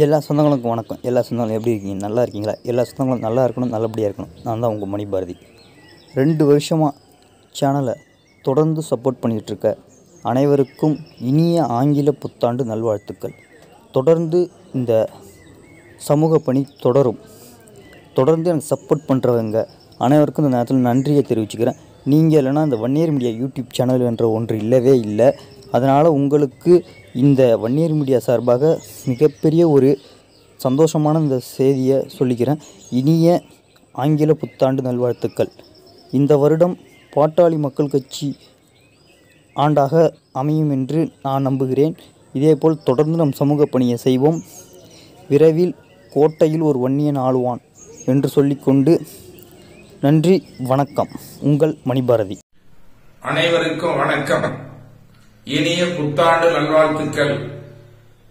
எல்லா சொந்தங்களுக்கும் வணக்கம். எல்லா சொந்தங்களும் எப்படி இருக்கீங்க? நல்லா இருக்கீங்களா? எல்லா சொந்தங்களும் நல்லா இருக்கணும் நல்லபடியாக இருக்கணும். நான் தான் உங்கள் மணி பாரதி ரெண்டு வருஷமாக சேனலை தொடர்ந்து சப்போர்ட் பண்ணிக்கிட்டு அனைவருக்கும் இனிய ஆங்கில புத்தாண்டு நல்வாழ்த்துக்கள். தொடர்ந்து இந்த சமூக பணி தொடரும். தொடர்ந்து எனக்கு சப்போர்ட் பண்ணுறவங்க அனைவருக்கும் இந்த நேரத்தில் நன்றியை தெரிவிச்சுக்கிறேன். நீங்கள் இல்லைன்னா இந்த வன்னியர் மீடியா யூடியூப் சேனல் என்ற ஒன்று இல்லவே இல்லை. அதனால் உங்களுக்கு இந்த வன்னியர் மீடியா சார்பாக மிகப்பெரிய ஒரு சந்தோஷமான இந்த செய்தியை சொல்லிக்கிறேன். இனிய ஆங்கில புத்தாண்டு நல்வாழ்த்துக்கள். இந்த வருடம் பாட்டாளி மக்கள் கட்சி ஆண்டாக அமையும் என்று நான் நம்புகிறேன். இதேபோல் தொடர்ந்து நம் சமூக பணியை செய்வோம். விரைவில் கோட்டையில் ஒரு வன்னியன் ஆளுவான் என்று சொல்லிக்கொண்டு நன்றி வணக்கம். உங்கள் மணிபாரதி. அனைவருக்கும் வணக்கம். இனிய புத்தாண்டு நல்வாழ்த்துக்கள்.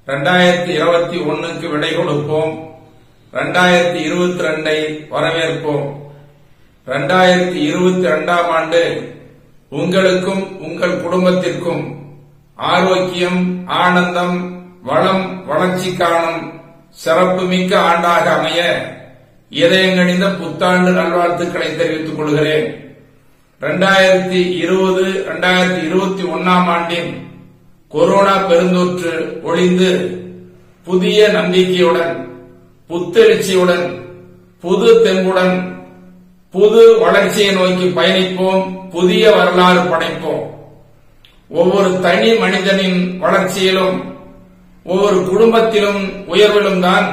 ரெண்டாயிரத்தி இருபத்தி ஒன்னுக்கு விடை கொடுப்போம். ரெண்டாயிரத்தி இருபத்தி ரெண்டை வரவேற்போம். இரண்டாயிரத்தி இருபத்தி ரெண்டாம் ஆண்டு உங்களுக்கும் உங்கள் குடும்பத்திற்கும் ஆரோக்கியம் ஆனந்தம் வளம் வளர்ச்சி காணும் சிறப்புமிக்க ஆண்டாக அமைய இதயங்கணிந்த புத்தாண்டு நல்வாழ்த்துக்களை தெரிவித்துக் கொள்கிறேன். ரெண்டாயிரத்தி இருபது ரெண்டாயிரத்தி இருபத்தி ஒன்னாம் ஆண்டின் கொரோனா பெருந்தொற்று ஒளிந்து புதிய நம்பிக்கையுடன் புத்தெழுச்சியுடன் புது தெம்புடன் புது வளர்ச்சியை நோக்கி பயணிப்போம் புதிய வரலாறு படைப்போம். ஒவ்வொரு தனி மனிதனின் வளர்ச்சியிலும் ஒவ்வொரு குடும்பத்திலும் உயர்விலும் தான்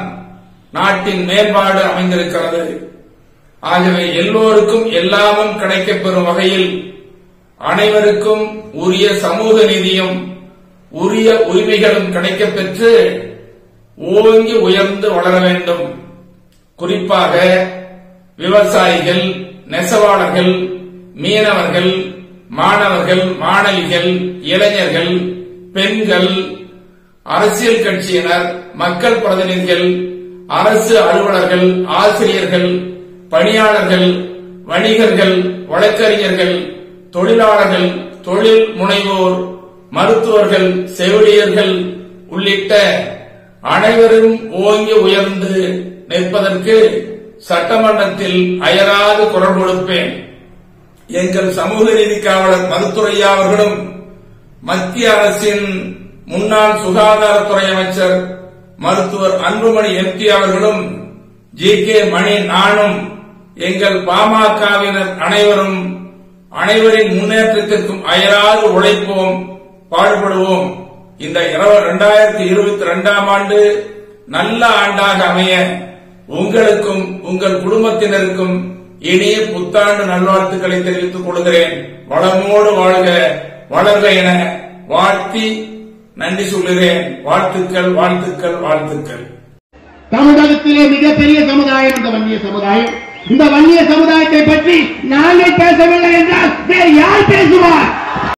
நாட்டின் மேம்பாடு அமைந்திருக்கிறது. ஆகவே எல்லோருக்கும் எல்லாமும் கிடைக்கப்பெறும் வகையில் அனைவருக்கும் உரிய சமூக நீதியும் உரிய உரிமைகளும் கிடைக்கப்பெற்று ஓங்கி உயர்ந்து வளர வேண்டும். குறிப்பாக விவசாயிகள் நெசவாளர்கள் மீனவர்கள் மாணவர்கள் மாணவிகள் இளைஞர்கள் பெண்கள் அரசியல் கட்சியினர் மக்கள் பிரதிநிதிகள் அரசு அலுவலர்கள் ஆசிரியர்கள் பணியாளர்கள் வணிகர்கள் வழக்கறிஞர்கள் தொழிலாளர்கள் தொழில் முனைவோர் மருத்துவர்கள் செவிலியர்கள் உள்ளிட்ட அனைவரும் ஓங்கி உயர்ந்து நிற்பதற்கு சட்டமன்றத்தில் அயராது குரல் கொடுப்பேன். எங்கள் சமூக நீதி காவலர் மருத்துவையா அவர்களும் மத்திய அரசின் முன்னாள் சுகாதாரத்துறை அமைச்சர் மருத்துவர் அன்புமணி எம்பி அவர்களும் ஜி கே மணி நானும் எங்கள் பாமகவினர் அனைவரும் அனைவரின் முன்னேற்றத்திற்கும் அயராது உழைப்போம் பாடுபடுவோம். இந்த இரண்டாயிரத்தி இருபத்தி ரெண்டாம் ஆண்டு நல்ல ஆண்டாக அமைய உங்களுக்கும் உங்கள் குடும்பத்தினருக்கும் இனிய புத்தாண்டு நல்வாழ்த்துக்களை தெரிவித்துக் கொள்கிறேன். வளமோடு வாழ்க வளர்க என வாழ்த்தி நன்றி சொல்கிறேன். வாழ்த்துக்கள் வாழ்த்துக்கள் வாழ்த்துக்கள். தமிழகத்திலே மிகப்பெரிய சமுதாயம் இந்த வன்னிய சமுதாயம். இந்த வன்னிய சமுதாயத்தை பற்றி நாங்கள் பேசவில்லை என்றால் வேறு யார் பேசுவார்?